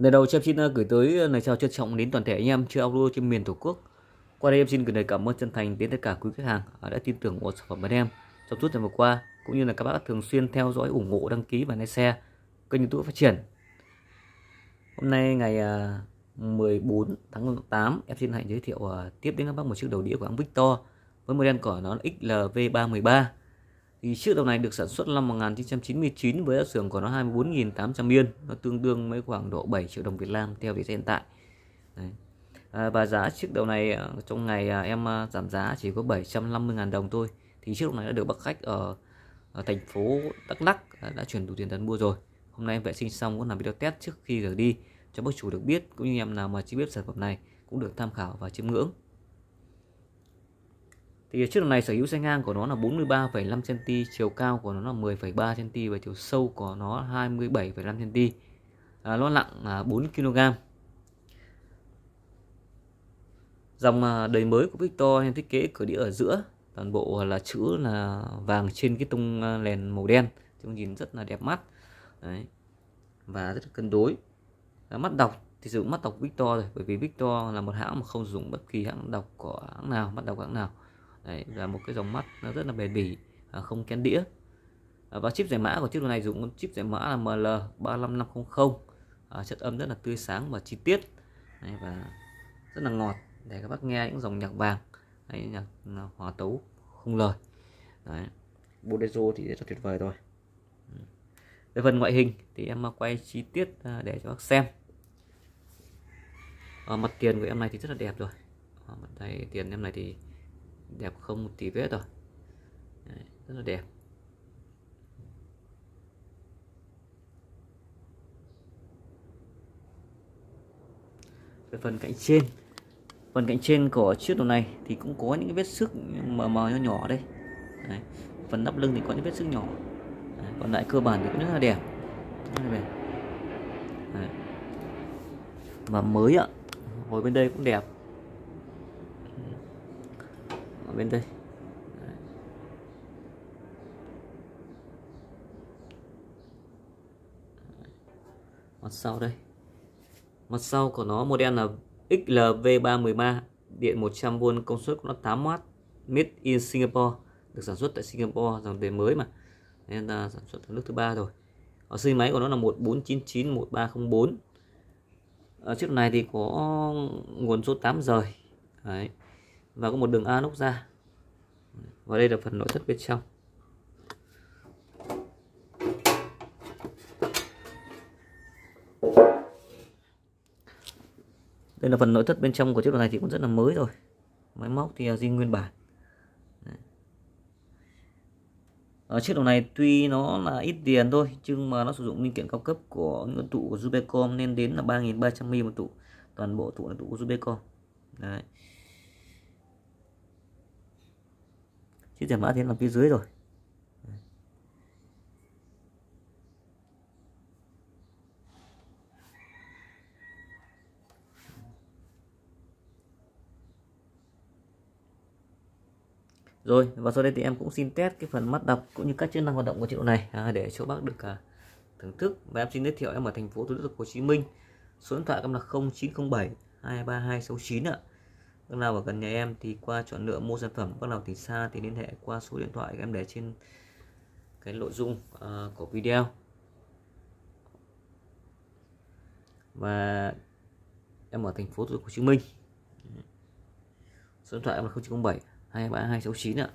Lời đầu em xin ờ, gửi tới ờ, lời chào trân trọng đến toàn thể anh em chơi audio trên miền Tổ quốc. Qua đây em xin gửi lời cảm ơn chân thành đến tất cả quý khách hàng ờ, đã tin tưởng ủng hộ sản phẩm bên em trong suốt thời vừa qua, cũng như là các bác thường xuyên theo dõi ủng hộ đăng ký và lái xe kênh YouTube phát triển. Hôm nay ngày 14 tháng 8 em xin hãy giới thiệu tiếp đến các bác một chiếc đầu đĩa của hãng Victor với model của nó là XLV313 thì chiếc đầu này được sản xuất năm 1999 với giá xưởng của nó 24.800 yên. Nó tương đương với khoảng độ 7 triệu đồng Việt Nam theo vị hiện tại. Đấy. À, và giá chiếc đầu này à, trong ngày à, em à, giảm giá chỉ có 750.000 đồng thôi. Thì chiếc đầu này đã được bác khách ở, ở thành phố Đắk Lắk à, đã chuyển đủ tiền đặt mua rồi. Hôm nay em vệ sinh xong cũng làm video test trước khi gửi đi cho bác chủ được biết cũng như em nào mà chưa biết sản phẩm này cũng được tham khảo và chiêm ngưỡng thì chiếc này sở hữu xe ngang của nó là 43,5 cm chiều cao của nó là 10,3 cm và chiều sâu của nó 27,5 cm à, nó nặng là 4 kg dòng à, đời mới của Victor em thiết kế cửa đĩa ở giữa toàn bộ là chữ là vàng trên cái tung à, lèn màu đen trông nhìn rất là đẹp mắt. Đấy. và rất là cân đối. À, mắt đọc thì sử dụng mắt đọc Victor rồi bởi vì Victor là một hãng mà không dùng bất kỳ hãng đọc của hãng nào mắt đọc hãng nào. Đấy, là một cái dòng mắt nó rất là bền bỉ à, không kén đĩa. À, và chip giải mã của chiếc này dùng chip giải mã là ML35500 à, chất âm rất là tươi sáng và chi tiết. Đấy, và rất là ngọt để các bác nghe những dòng nhạc vàng Đấy, nhạc à, hòa tấu không lời. Đấy. Bolero thì rất là tuyệt vời rồi về phần ngoại hình thì em quay chi tiết à, để cho bác xem. Ở mặt tiền của em này thì rất là đẹp rồi. Ở mặt tiền em này thì đẹp không một tí vết rồi Đấy, rất là đẹp về phần cạnh trên phần cạnh trên của chiếc đồ này thì cũng có những cái vết sức mờ mờ nhỏ nhỏ đây Đấy. phần nắp lưng thì có những vết sức nhỏ Đấy. còn lại cơ bản thì cũng rất là đẹp rất là đẹp Đấy. và mới ạ ngồi bên đây cũng đẹp ở bên đây. Mặt sau đây. Mặt sau của nó, model là XLV313 điện 100V công suất của nó 8W made in Singapore, được sản xuất tại Singapore, dòng đề mới mà. Nên là sản xuất ở nước thứ ba rồi. Ở xe máy của nó là 1499 1304 ở chiếc này thì có nguồn số 8 rời. Đấy. Và có một đường A inox ra và đây là phần nội thất bên trong. Đây là phần nội thất bên trong của chiếc đồ này thì cũng rất là mới rồi. Máy móc thì zin nguyên bản. Ở chiếc đồ này tuy nó là ít tiền thôi, nhưng mà nó sử dụng linh kiện cao cấp của những tụ của Zubecom nên đến là 3.300 mm một tụ. Toàn bộ tụ là tụ của Zubecom đấy. Chữ giải mã thì là phía dưới rồi. Rồi và sau đây thì em cũng xin test cái phần mắt đọc cũng như các chức năng hoạt động của chiếc này à, để cho bác được à, thưởng thức. Và em xin giới thiệu em ở thành phố Thủ Đức Hồ Chí Minh. Số điện thoại em là 0907 23269 ạ bác nào ở gần nhà em thì qua chọn lựa mua sản phẩm bác nào thì xa thì liên hệ qua số điện thoại em để trên cái nội dung uh, của video. Và em ở thành phố Hồ Chí Minh. Số điện thoại em là 0907 23269 ạ.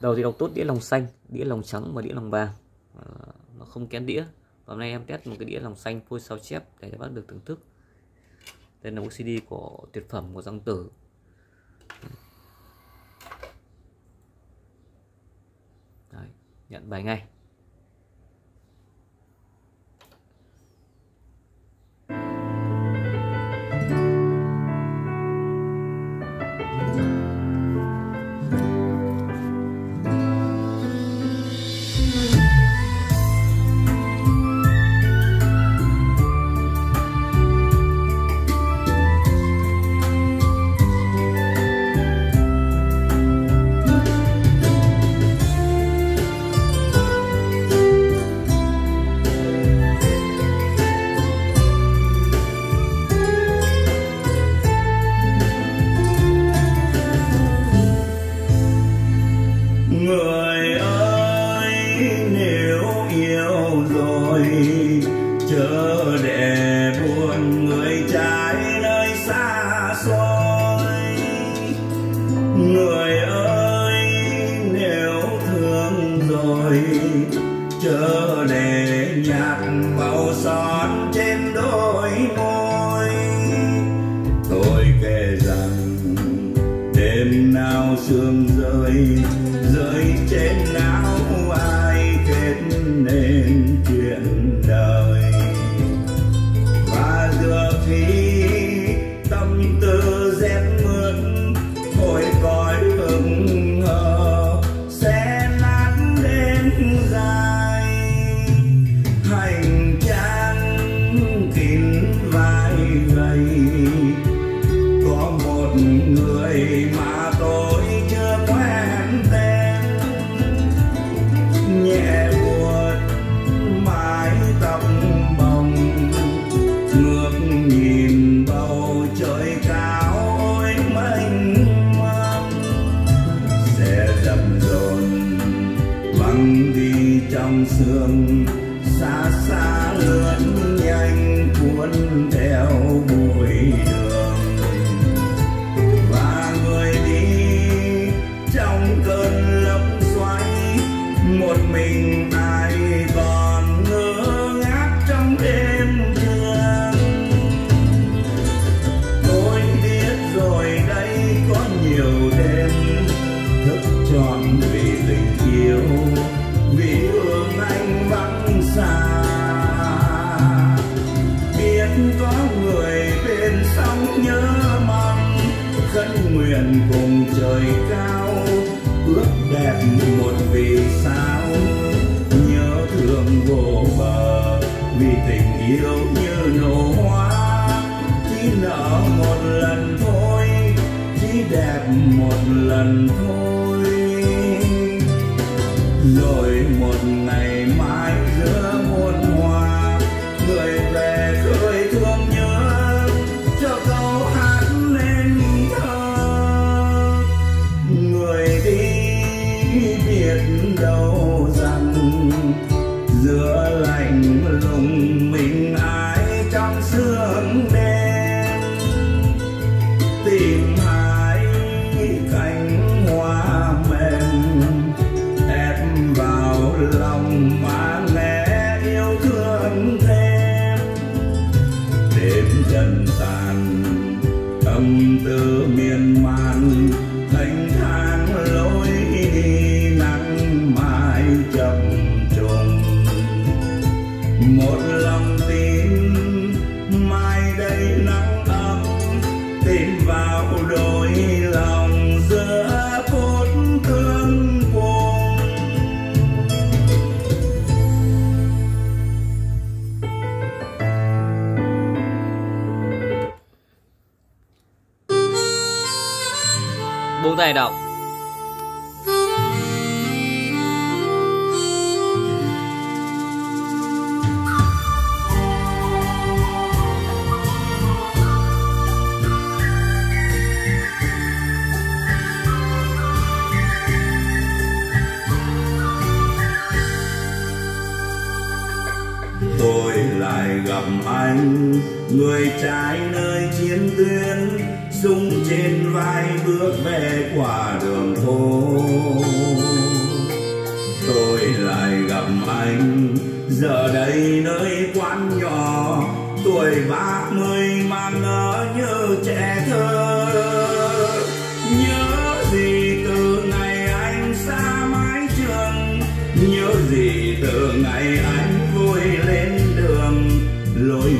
Đầu thì đọc tốt đĩa lòng xanh đĩa lòng trắng và đĩa lòng vàng. Uh, nó không kén đĩa. Và hôm nay em test một cái đĩa lòng xanh phôi sao chép để cho bác được thưởng thức đây là một CD của tuyệt phẩm của Giang Tử. Đấy, nhận bài ngay. Yêu như nụ hoa. Chỉ nở một lần thôi, chỉ đẹp một lần thôi. Rồi một ngày mai giữa muôn hoa, người về khơi thương nhớ, cho câu hát nên thơ. Người đi biết đâu rằng, giữa lạnh lùng lửa miên man thanh thang lâu buông tay đọc tôi lại gặp anh, người trai nơi chiến tuyến, súng trên vai bước về qua đường phố. Tôi lại gặp anh, giờ đây nơi quán nhỏ, tuổi ba mươi mà ngỡ như trẻ thơ. Nhớ gì từ ngày anh xa mái trường, nhớ gì từ ngày anh vui lên đường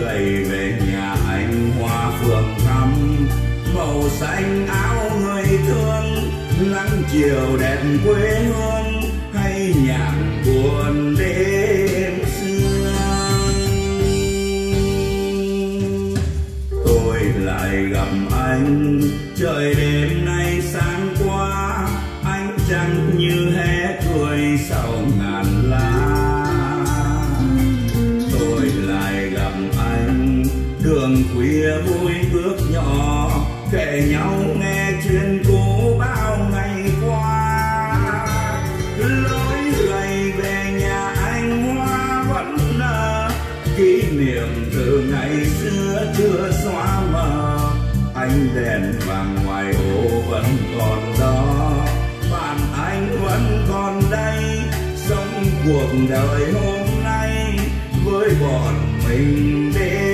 gầy về nhà anh hoa phượng thắm màu xanh áo người thương, nắng chiều đẹp quê hương, hay nhạc buồn đêm sương tôi lại gặp anh, trời đêm nay sáng qua anh chẳng như đèn vàng ngoài ô vẫn còn đó. Bạn anh vẫn còn đây, sống cuộc đời hôm nay với bọn mình đêm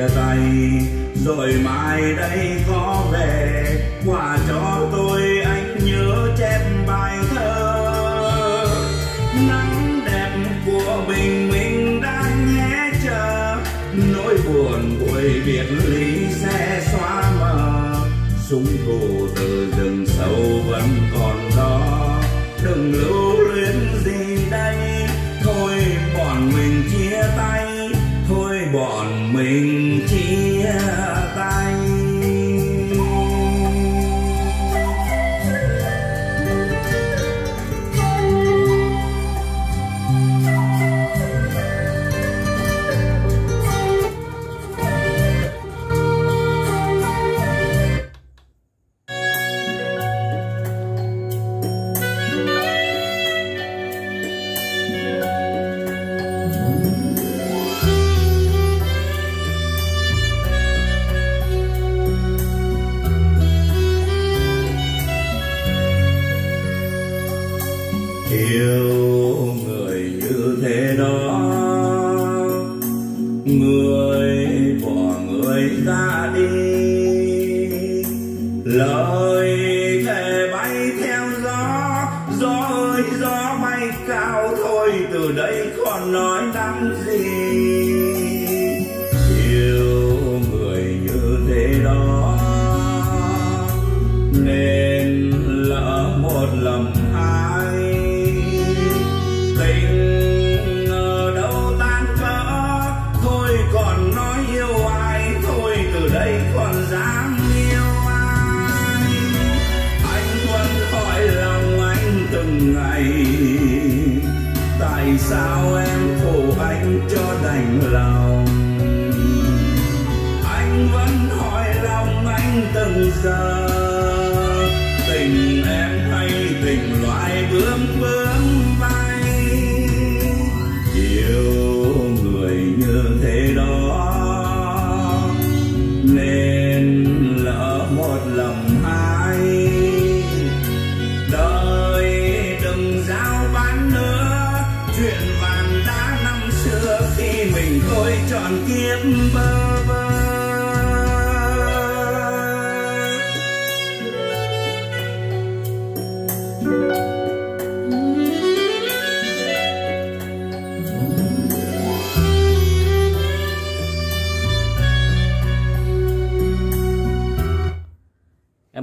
chia tay. Rồi mai đây có về, quà cho tôi anh nhớ chép bài thơ. Nắng đẹp của bình minh đang nhé chờ, nỗi buồn buổi biệt ly sẽ xóa mờ. Súng thù từ rừng sâu vẫn còn đó, đừng lưu luyến gì đây. Thôi bọn mình chia tay, thôi bọn mình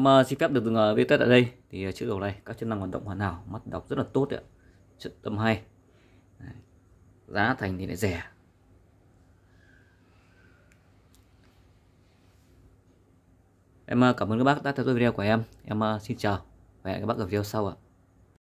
Ờ, xin phép được dừng uh, viết test tại đây. Thì ờ, chiếc đầu này các chức năng hoạt động hoàn hảo, mắt đọc rất là tốt đấy ạ. Chất tâm hay. Đấy. Giá thành thì lại rẻ. Em cảm ơn các bác đã theo dõi video của em. Em xin chào và hẹn các bác ở video sau ạ.